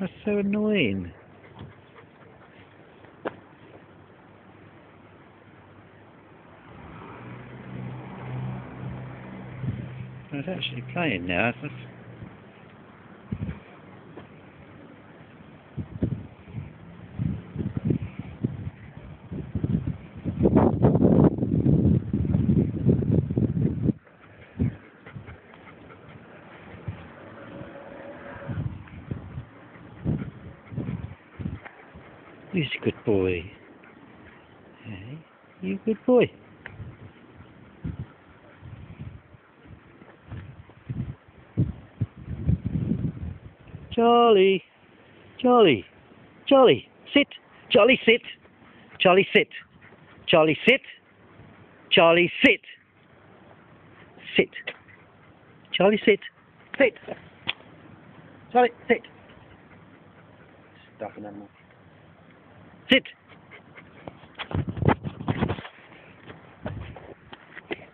That's so annoying. It's actually playing now. That's... He's a good boy. Hey, you a good boy. Charlie, Charlie, Charlie, sit. Charlie, sit. Charlie, sit. Charlie, sit. Charlie, sit. Sit. Charlie, sit. Sit. Charlie, sit. Stuff in them. Sit.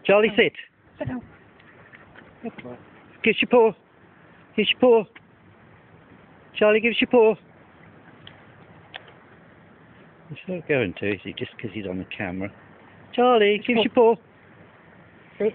Charlie, sit. Sit down. Good boy. Give us your paw. Here's your paw. Charlie, give us your paw. He's not going to, is he? Just because he's on the camera. Charlie, give us your paw. Sit.